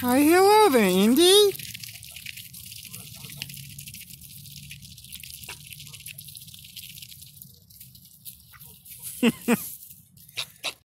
Hi, hello there, Indy.